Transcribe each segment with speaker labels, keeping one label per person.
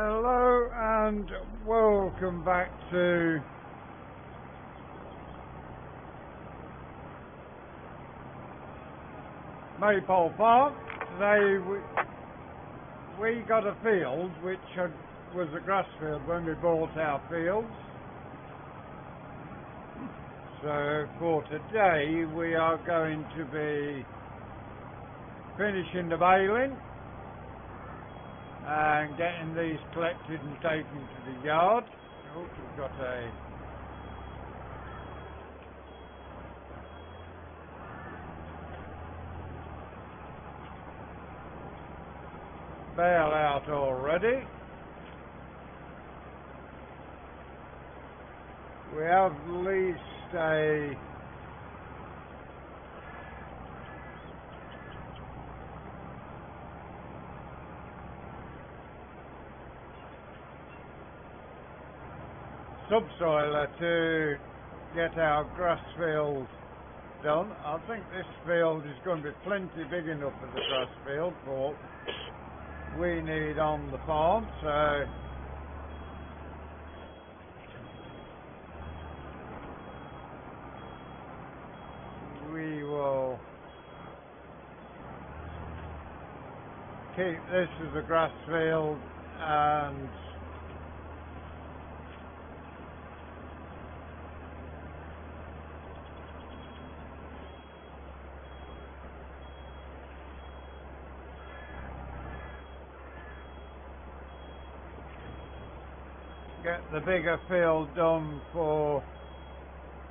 Speaker 1: Hello and welcome back to Maypole Farm. Today we, we got a field which had, was a grass field when we bought our fields. So for today we are going to be finishing the baling and getting these collected and taken to the yard. Oh, we've got a bale out already. We have leased a subsoiler to get our grass field done. I think this field is going to be plenty big enough for the grass field for we need on the farm, so we will keep this as a grass field and get the bigger field done for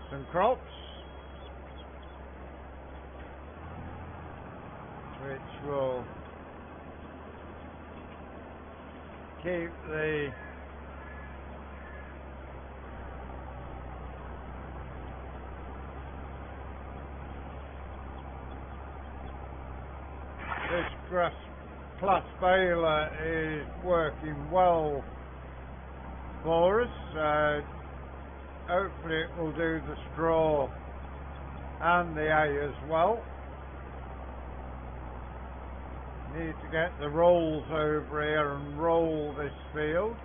Speaker 1: some crops which will keep the this grass plus baler is working well for us. Uh, hopefully it will do the straw and the hay as well. Need to get the rolls over here and roll this field.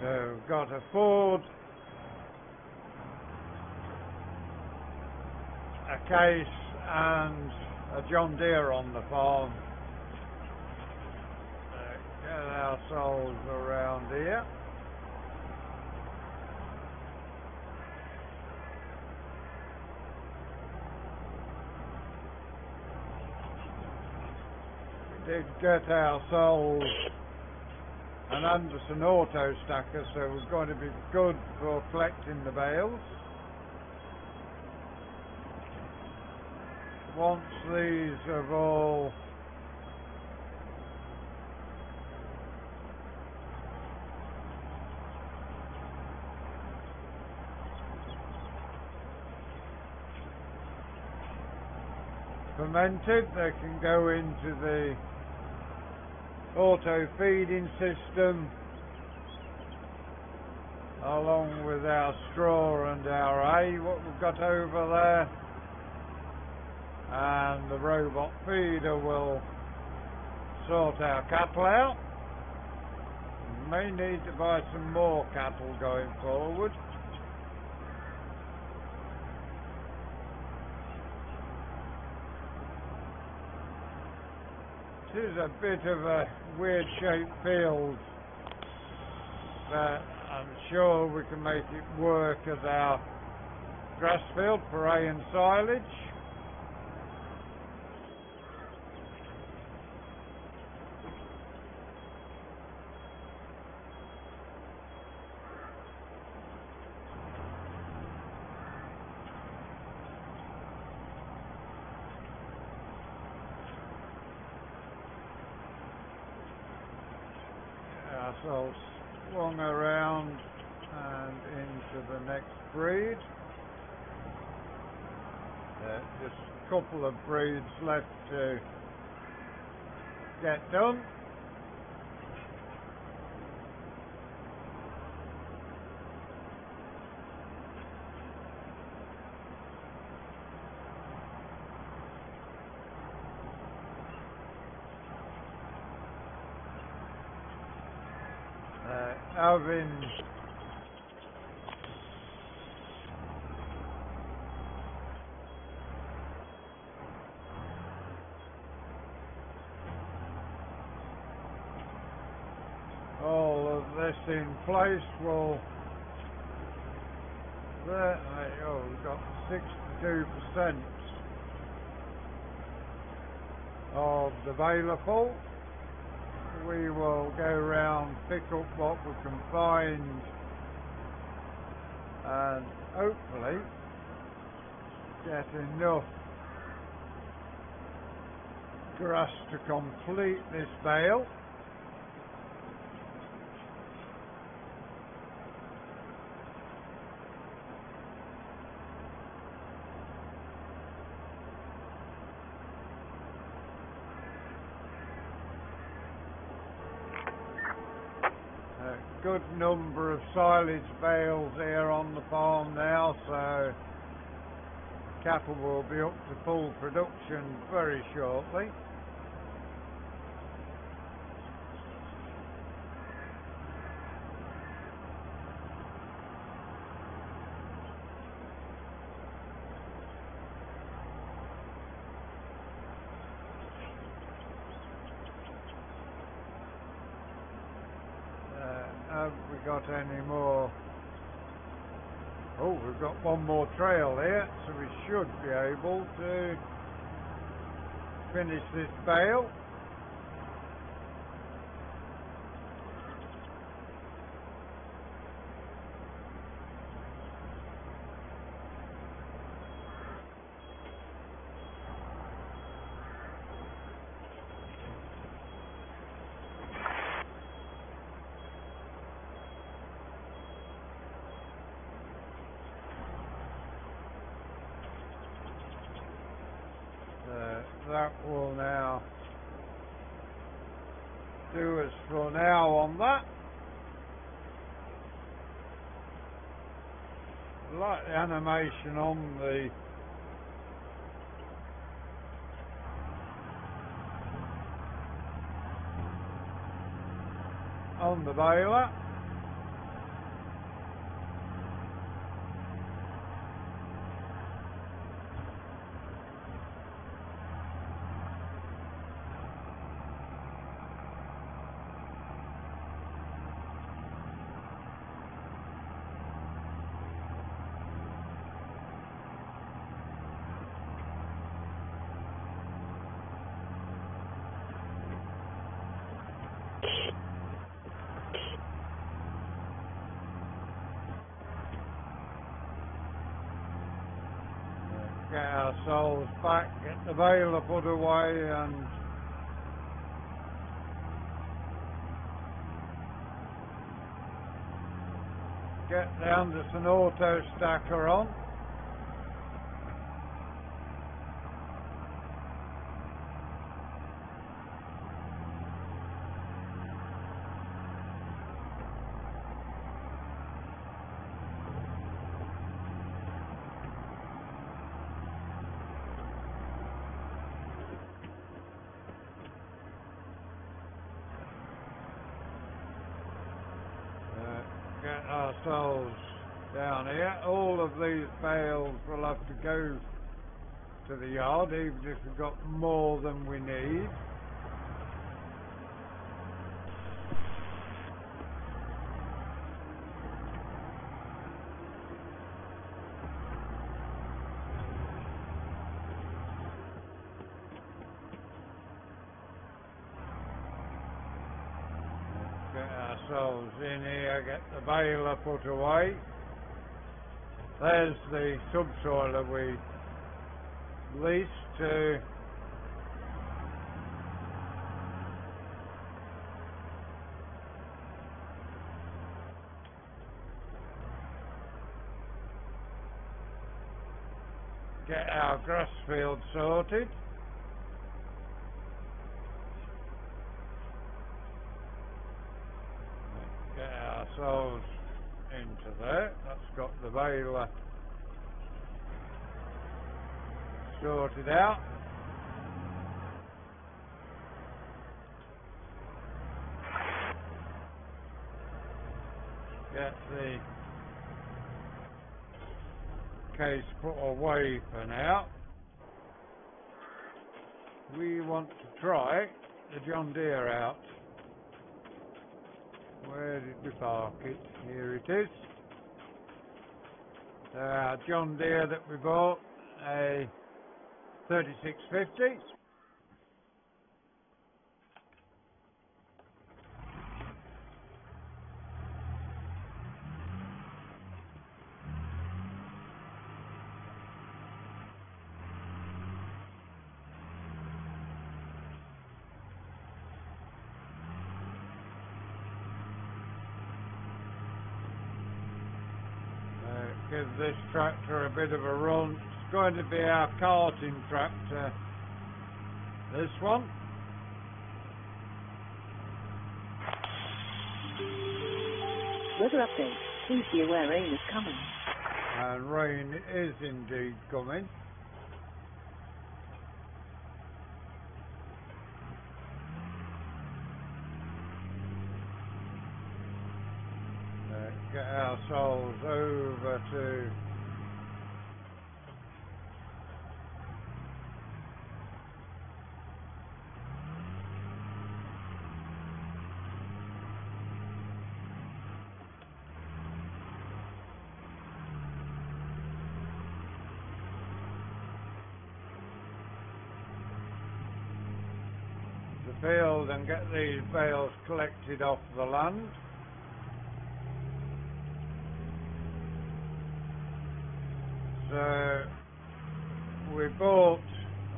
Speaker 1: So we've got a Ford a case and a John Deere on the farm. Get ourselves around here. We did get ourselves an Anderson auto stacker, so it was going to be good for collecting the bales. Once these have all fermented they can go into the auto feeding system along with our straw and our hay what we've got over there and the robot feeder will sort our cattle out. May need to buy some more cattle going forward. It is a bit of a weird shaped field but I'm sure we can make it work as our grass field for hay and silage. ourselves swung around and into the next breed. Uh, just a breeds left uh, to get done. having all of this in place will there, oh, we've got 62% of the full. We will go around, pick up what we can find and hopefully get enough grass to complete this bale. a good number of silage bales here on the farm now, so cattle will be up to full production very shortly. Have we got any more? Oh, we've got one more trail here, so we should be able to finish this bale. Uh, that will now do us for now on that. I like the animation on the on the baler. get ourselves back, get the baler put away and get the Anderson auto stacker on. Uh, ourselves down here. All of these bales will have to go to the yard, even if we've got more than we need. Get ourselves in here, get the put away. There's the subsoil that we leased to get our grass field sorted. Get ourselves into there. Got the baler sorted out. get the case put away for now. We want to try the John Deere out. Where did we park it? Here it is. Uh, John Deere that we bought, a 3650. Uh, give this tractor a bit of a run. It's going to be our carting tractor. This one.
Speaker 2: Weather update. Please be aware rain is coming.
Speaker 1: And rain is indeed coming. Uh, get ourselves over to the field and get these bales collected off the land. So we bought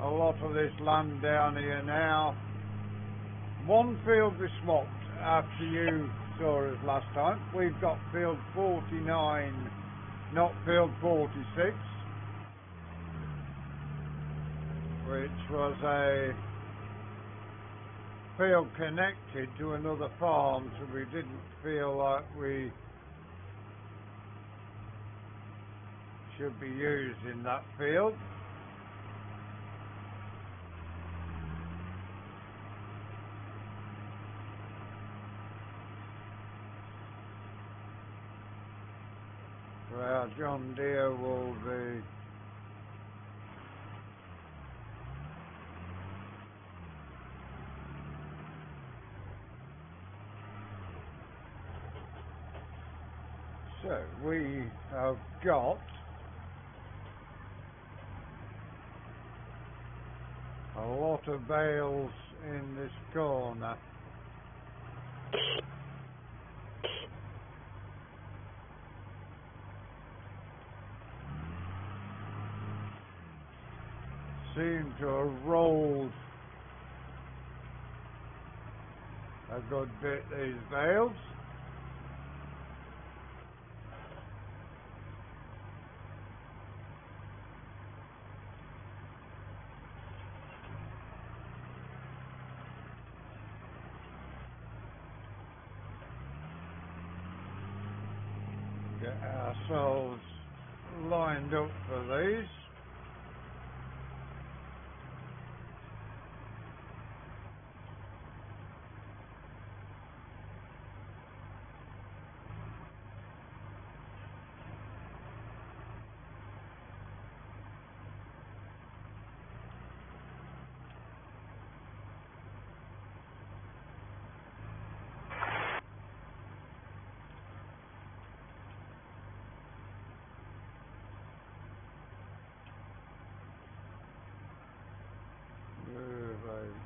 Speaker 1: a lot of this land down here now. One field we swapped after you saw us last time. We've got field 49, not field 46, which was a field connected to another farm, so we didn't feel like we should be using that field. So John Deere will be So we have got a lot of bales in this corner. Seem to have rolled a good bit these bales. get ourselves lined up for these.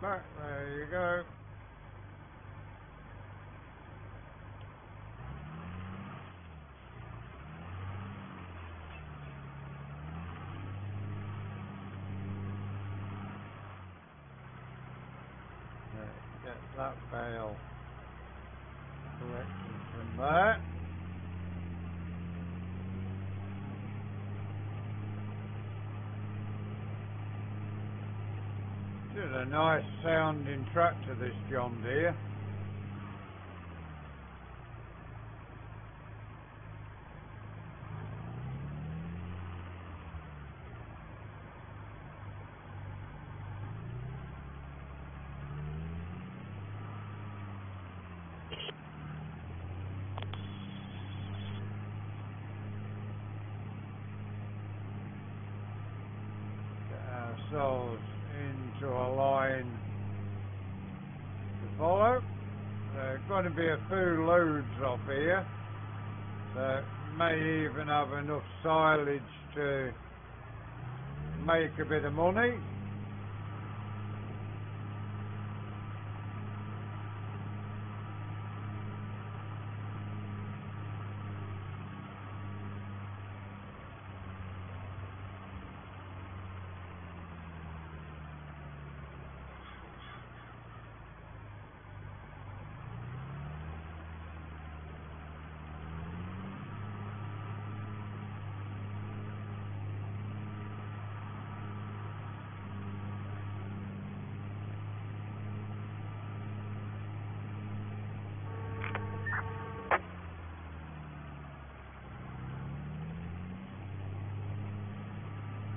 Speaker 1: Back, there you go. Get that bale collected from there. nice sounding tractor, this John Deere. Get ourselves into a line to follow. There are going to be a few loads off here, so may even have enough silage to make a bit of money.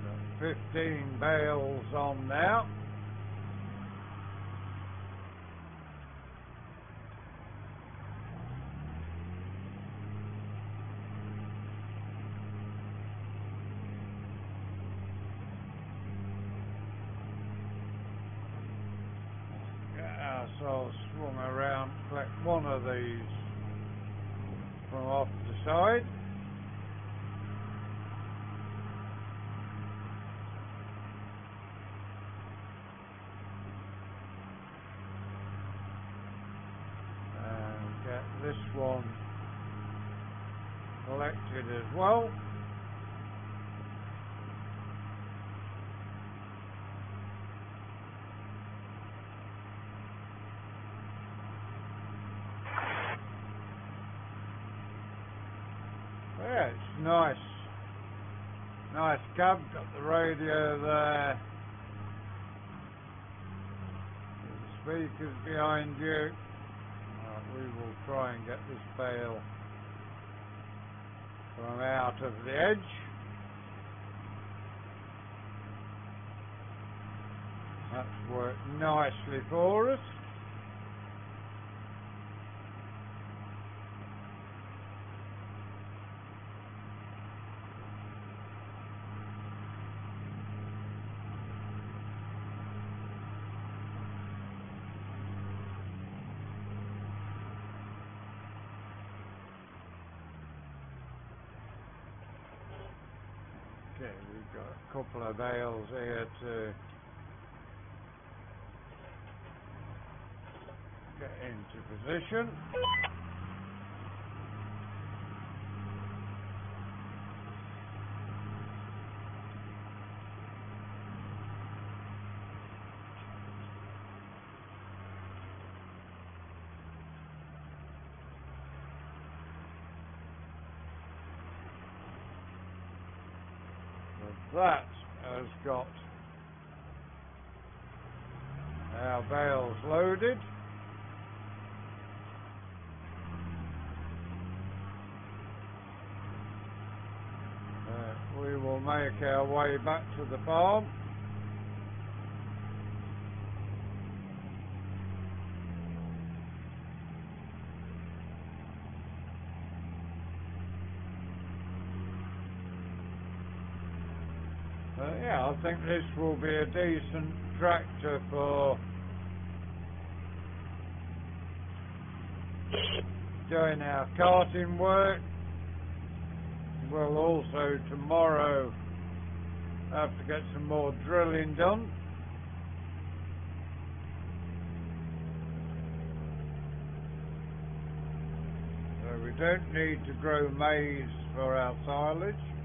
Speaker 1: Got 15 bales on now. Get ourselves swung around, collect one of these from off the side. and get this one collected as well. Yeah, it's nice. Nice cab, got the radio there. The speakers behind you. Right, we will try and get this bale from out of the edge. That's worked nicely for us. Okay, we've got a couple of bales here to get into position. So that has got our bales loaded. Uh, we will make our way back to the farm. Uh, yeah, I think this will be a decent tractor for doing our carting work. We'll also tomorrow have to get some more drilling done. So we don't need to grow maize for our silage.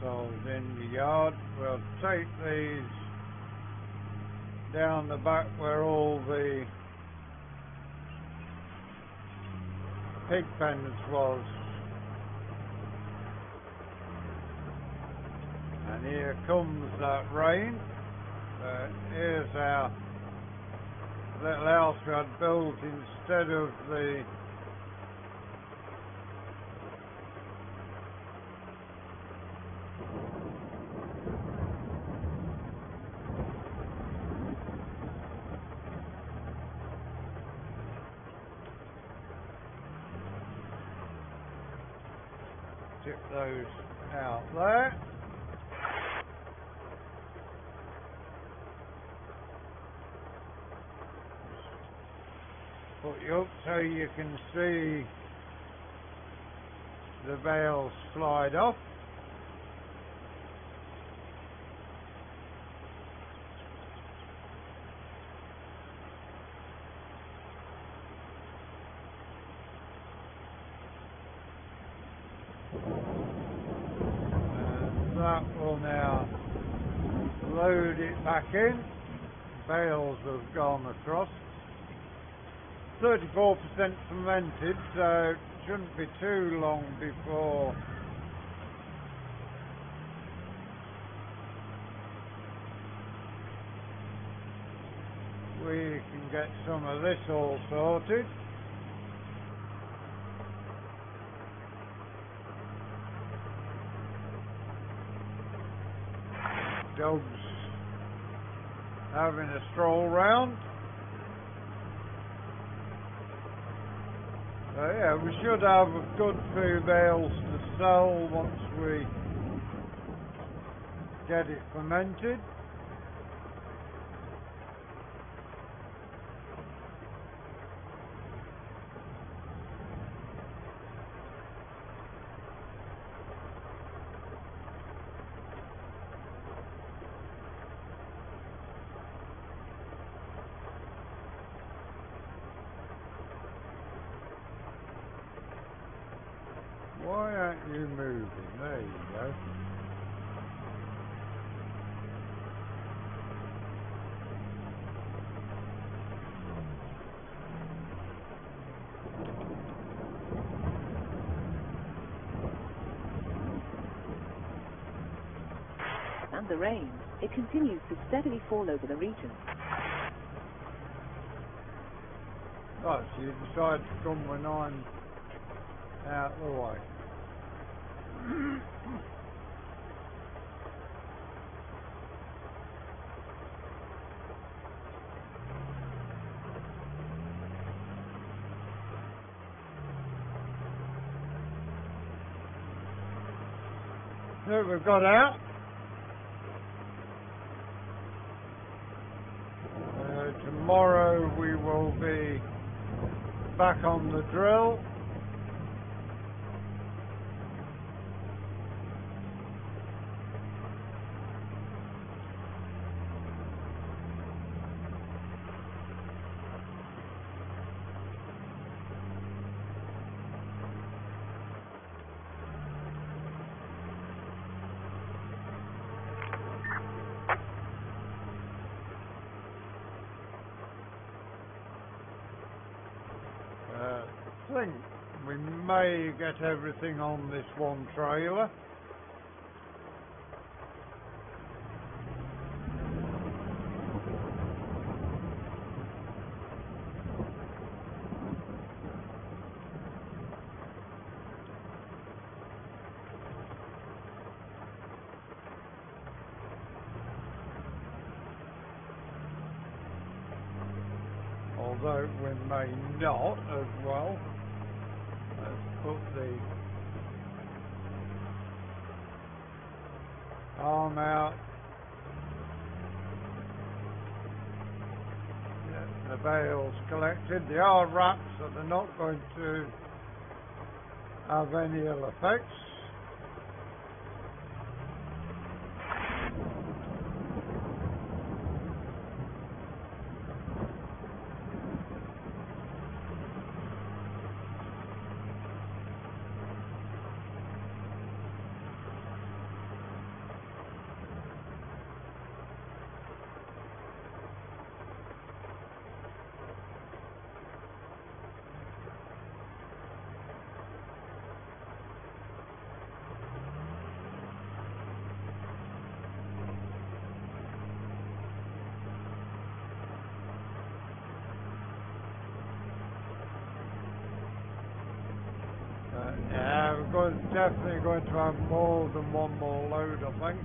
Speaker 1: Bales in the yard. We'll take these down the back where all the pig pens was. And here comes that rain. Uh, here's our little house we had built instead of the tip those out there. Put you up so you can see the bales slide off. That will now load it back in. Bales have gone across. 34% fermented, so it shouldn't be too long before we can get some of this all sorted. Dogs having a stroll round. So yeah, we should have a good few bales to sell once we get it fermented. Why aren't you moving? There you go.
Speaker 2: And the rain, it continues to steadily fall over the region.
Speaker 1: Right, so you decide to come when I'm out the way. We've got out. Uh, tomorrow we will be back on the drill. Uh, I think we may get everything on this one trailer. although we may not as well. Let's put the arm out. The bales collected. They are wrapped, so they're not going to have any ill effects. Yeah, we're going, definitely going to have more than one more load, I think.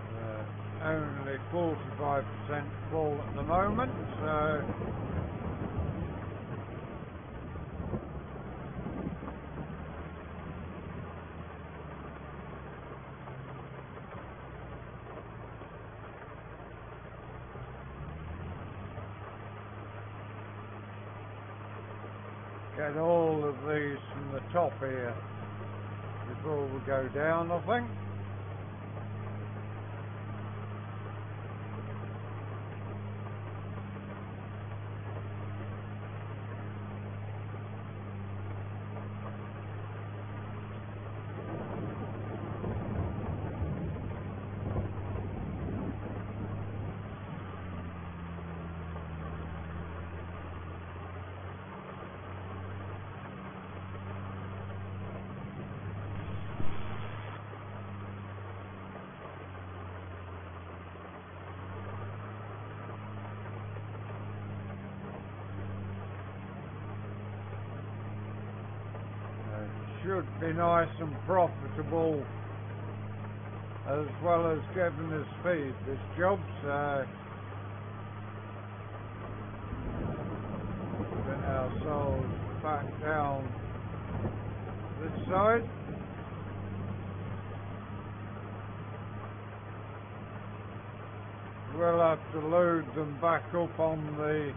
Speaker 1: Uh, only 45% full at the moment, so get all of these from the top here before we go down, I think. Uh, should be nice and profitable as well as giving us feed. This job, so uh, get ourselves back down this side. We'll have to load them back up on the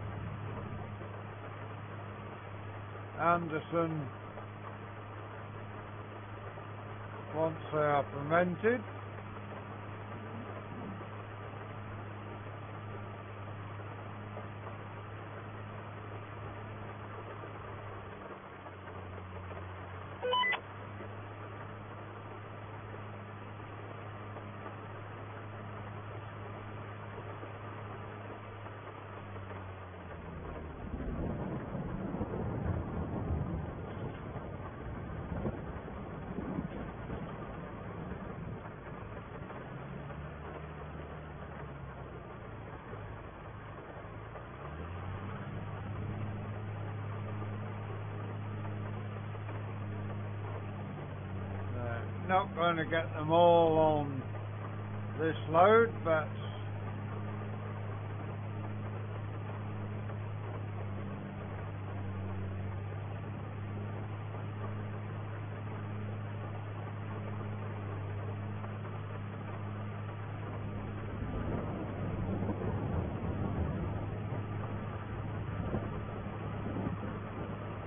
Speaker 1: Anderson once they are fermented. Uh, not going to get them all on this load, but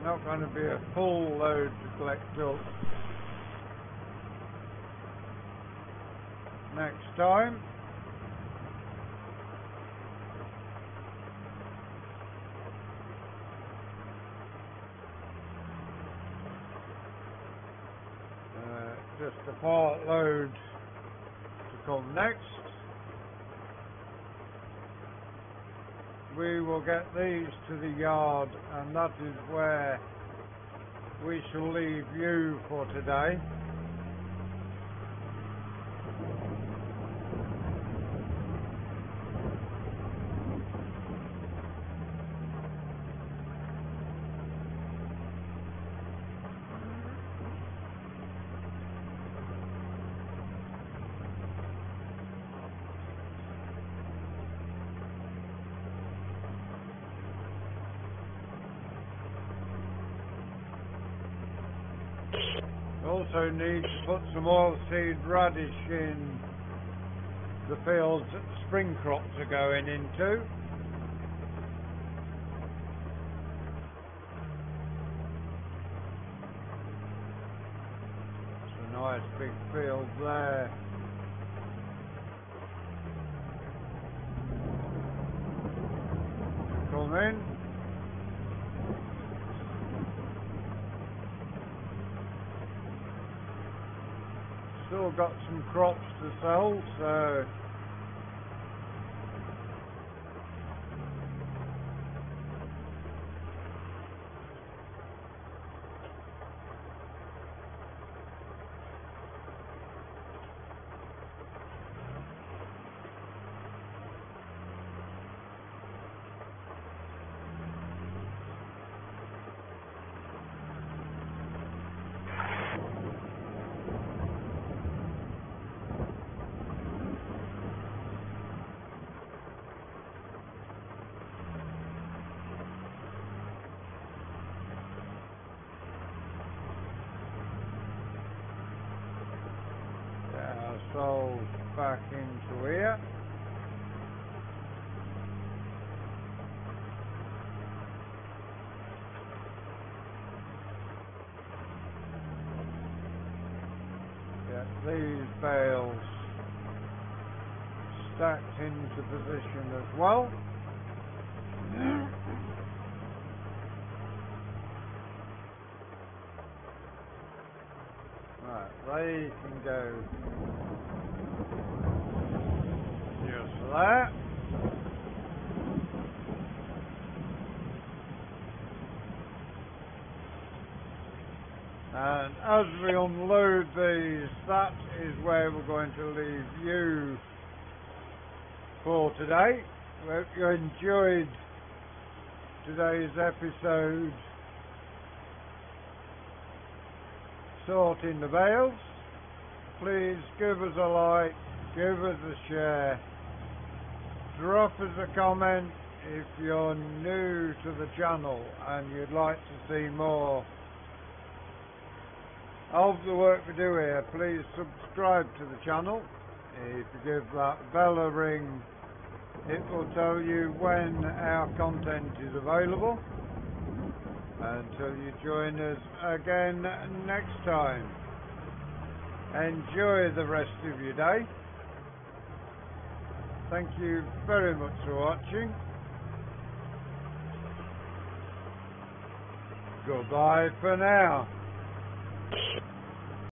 Speaker 1: not going to be a full load to collect up. next time. Uh, just a part load to come next. We will get these to the yard and that is where we shall leave you for today. Also need to put some oilseed radish in the fields that spring crops are going into. It's a nice big field there. Come in. Got some crops to sell, so Yeah, so back into here. Get these bales stacked into position as well. Right, they can go just that. And as we unload these, that is where we're going to leave you for today. We hope you enjoyed today's episode sorting the bales. Please give us a like, give us a share, drop us a comment if you're new to the channel and you'd like to see more of the work we do here. Please subscribe to the channel. If you give that bell a ring, it will tell you when our content is available. Until you join us again next time. Enjoy the rest of your day. Thank you very much for watching. Goodbye for now much.